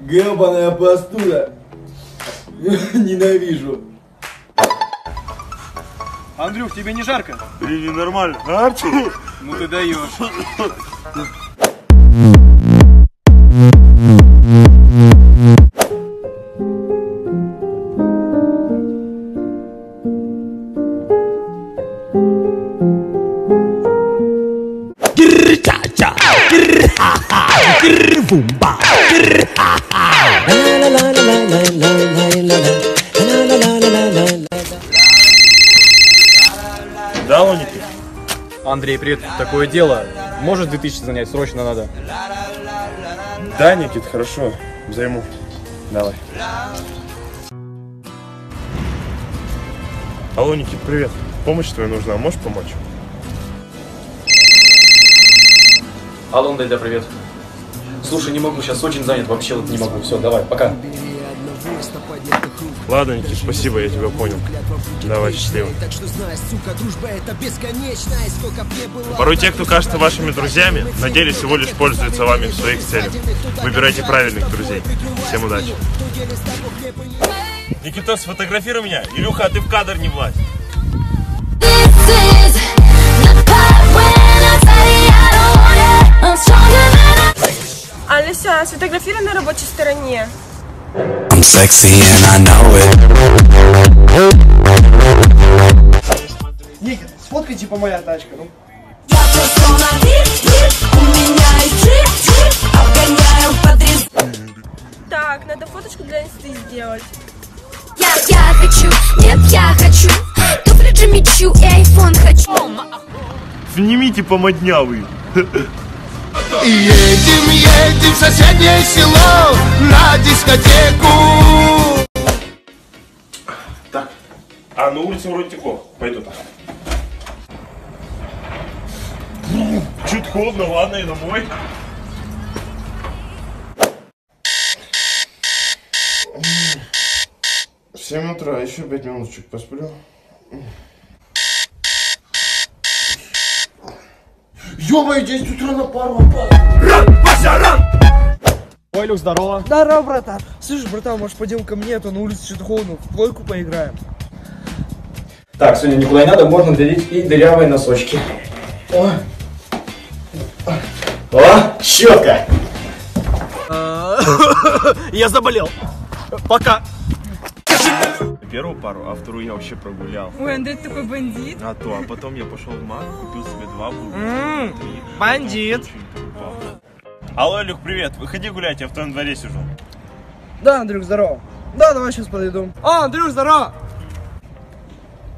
Гребаная простуда. Ненавижу. Андрюх, тебе не жарко? Или нормально? Артур! Ну ты даешь. Да, Лоники? Андрей, привет. Такое дело. Может 2000 занять? Срочно надо. Да, Никит, хорошо. Займу. Давай. Алло, Никит, привет. Помощь твоя нужна, можешь помочь? Алло, Дайда, привет. Слушай, не могу, сейчас очень занят, вообще вот не могу. Все, давай, пока. Ладно, Никит, спасибо, я тебя понял. Давай, счастливо. Порой те, кто кажется вашими друзьями, на деле всего лишь пользуются вами в своих целях. Выбирайте правильных друзей. Всем удачи. Никита, сфотографируй меня. Илюха, а ты в кадр не влазь. Алиса, сфотографируй на рабочей стороне. I'm sexy and I know it. Никит, сфоткай типа моя тачка, ну. Я просто на у меня и джип-джип, обгоняю подрез. Так, надо фоточку для инсты сделать. Я, я хочу, нет, я хочу, туфли Джимми Чу и айфон хочу. Снимите помоднявый. Едем, едем в соседнее село на дискотеку. Так. А, на улице вроде тепло. Пойду так. Чуть холодно, ладно, и домой. В 7 утра, еще 5 минуточек посплю. Ё-моё, 10 утра на пару Ой, Люк, здорово. Здорово, братан. Слушай, братан, может пойдем ко мне, а то на улице что-то холодно, в плойку поиграем. Так, сегодня никуда не надо, можно дарить и дырявые носочки. О, О щетка. Я заболел. Пока. Первую пару, а вторую я вообще прогулял. Ой, Андрей ты такой бандит. А то, а потом я пошел в маг, купил себе два бутылки. три. бандит. Алло, Илюх, привет. Выходи гулять, я в твоем дворе сижу. Да, Андрюх, здорово. Да, давай сейчас подойду. А, Андрюх, здорово.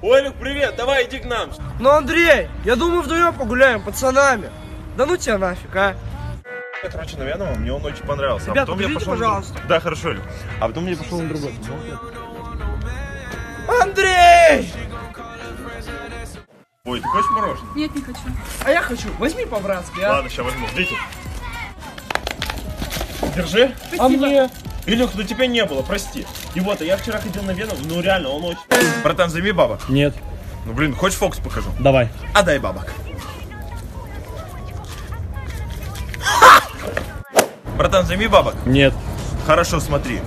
Ой, Илюх, привет, давай иди к нам. Ну, Андрей, я думаю, вдвоем погуляем, пацанами. Да ну тебя нафиг, а. Я, короче, на Венома, мне он очень понравился. Ребят, а потом я пошел... на пожалуйста. Да, хорошо, Илюх. А потом я пошел на другой. Андрей! Ой, ты хочешь мороженое? Нет, не хочу. А я хочу, возьми по-братски, а. Ладно, сейчас возьму. Ждите. Держи. А мне? Илюх, ну тебя не было, прости. И вот, а я вчера ходил на Веном, ну реально, он очень... Братан, займи бабок. Нет, Ну блин, хочешь фокус покажу? давай. А дай бабок. Братан, займи бабок. Нет. Хорошо, смотри.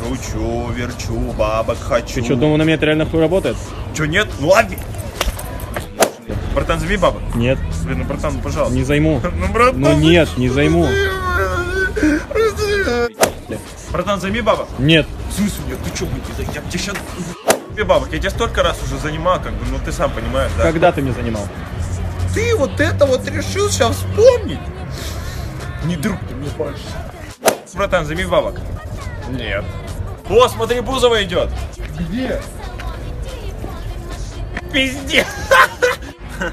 Кручу, верчу, бабок хочу. Ты что, думал, на меня это реально хуй работает? Чё, нет? Ну ладно. Братан, займи бабок. Нет, Блин, ну братан, ну пожалуйста. не займу. Ну, братан, Ну нет, не займу. Братан, займи бабок. Нет. В смысле нет? Ты блин, я я тебе сейчас... Займи бабок, я тебя столько раз уже занимал, как бы, ну ты сам понимаешь, да? Когда ты меня занимал? Ты вот это вот решил сейчас вспомнить? Не друг ты мне больше. Братан, займи бабок. Нет. О, смотри, Бузова идет. Где? Пиздец.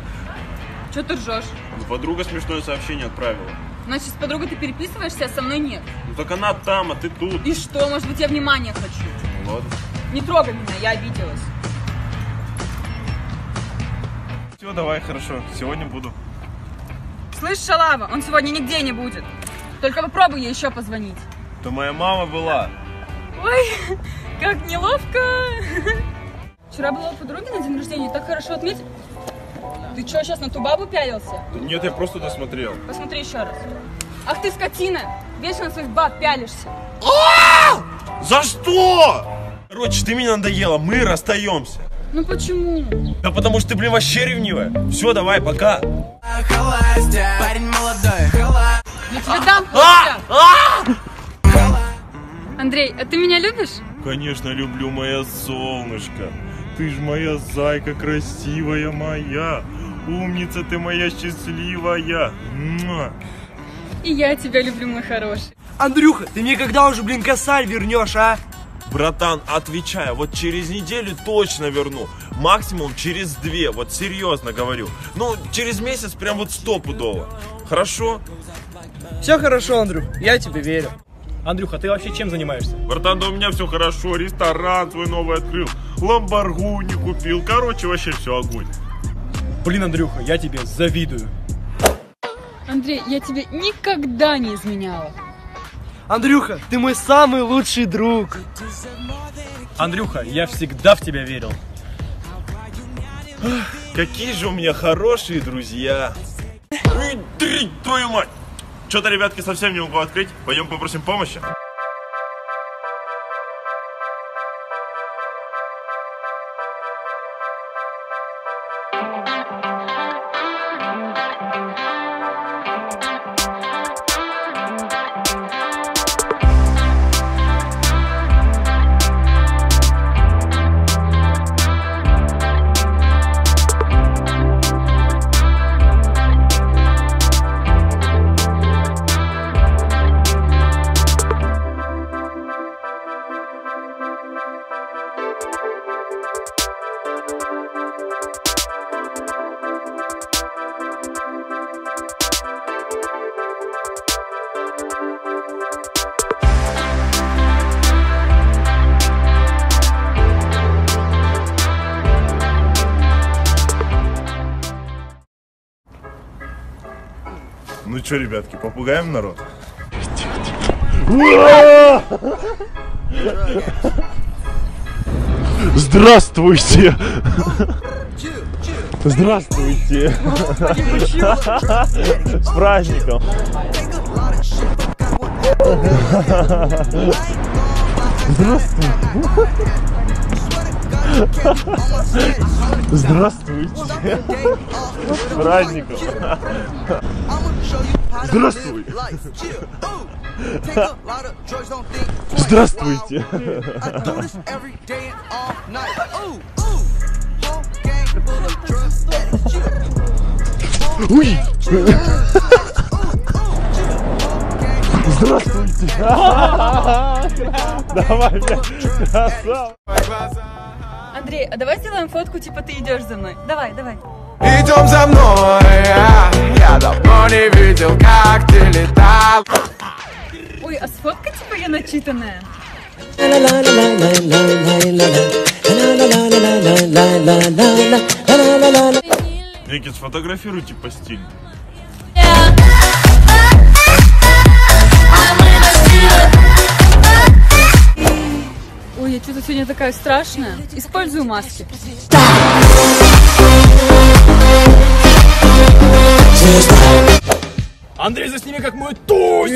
Че ты ржешь? Подруга смешное сообщение отправила. Значит, с подругой ты переписываешься, а со мной нет. Ну так она там, а ты тут. И что? Может быть, я внимания хочу? Ну ладно. Не трогай меня, я обиделась. Все, давай, хорошо. Сегодня буду. Слышь, Шалава, он сегодня нигде не будет. Только попробуй ей еще позвонить. То моя мама была. Ой, как неловко. Вчера была у подруги на день рождения, так хорошо отметил. Ты что, сейчас на ту бабу пялился? Нет, я просто досмотрел. Посмотри еще раз. Ах ты скотина! Вечно на своих баб пялишься. За что? Короче, ты меня надоела, мы расстаемся. Ну почему? Да потому что ты, блин, вообще ревнивая. Все, давай, пока. Парень молодой Я тебе дам хлопья. Андрей, а ты меня любишь? Конечно, люблю моя солнышко. Ты ж моя зайка красивая моя. Умница ты моя счастливая. Муа. И я тебя люблю, мой хороший. Андрюха, ты мне когда уже, блин, косарь вернешь, а? Братан, отвечаю, вот через неделю точно верну. Максимум через две, вот серьезно говорю. Ну, через месяц прям вот стопудово. Хорошо? Все хорошо, Андрюх, я тебе верю. Андрюха, ты вообще чем занимаешься? Братан, да у меня все хорошо. Ресторан свой новый открыл. Ламборгуни купил. Короче, вообще все огонь. Блин, Андрюха, я тебе завидую. Андрей, я тебе никогда не изменяла. Андрюха, ты мой самый лучший друг. Андрюха, я всегда в тебя верил. Какие же у меня хорошие друзья. Ой, твою мать. Что-то, ребятки, совсем не могу открыть. Пойдем попросим помощи. Ну что, ребятки, попугаем народ? Здравствуйте! Здравствуйте! С праздником! Здравствуйте! С праздником! Здравствуй! Здравствуйте! Ой! Здравствуйте! Давай, красава! Андрей, а давай сделаем фотку, типа ты идешь за мной. Давай, давай. Идем за мной я, я давно не видел, как ты летал Ой, а сфоткай, типа я начитанная. Вики, сфотографируйте по стилю. Ой, я что-то сегодня такая страшная. Использую маски. Андрей, засними как мой туз!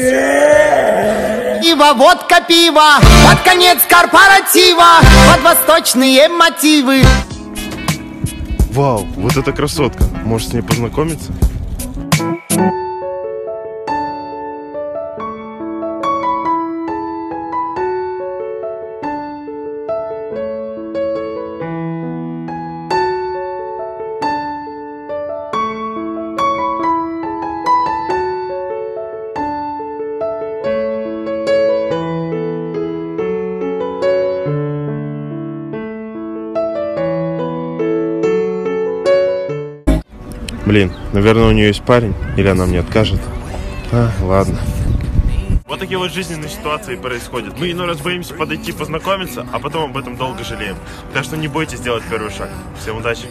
Пиво, водка, пиво, под конец корпоратива Под восточные мотивы Вау, вот эта красотка. Может с ней познакомиться? Блин, наверное, у нее есть парень, или она мне откажет. А, ладно. Вот такие вот жизненные ситуации происходят. Мы иной раз боимся подойти, познакомиться, а потом об этом долго жалеем. Так что не бойтесь сделать первый шаг. Всем удачи!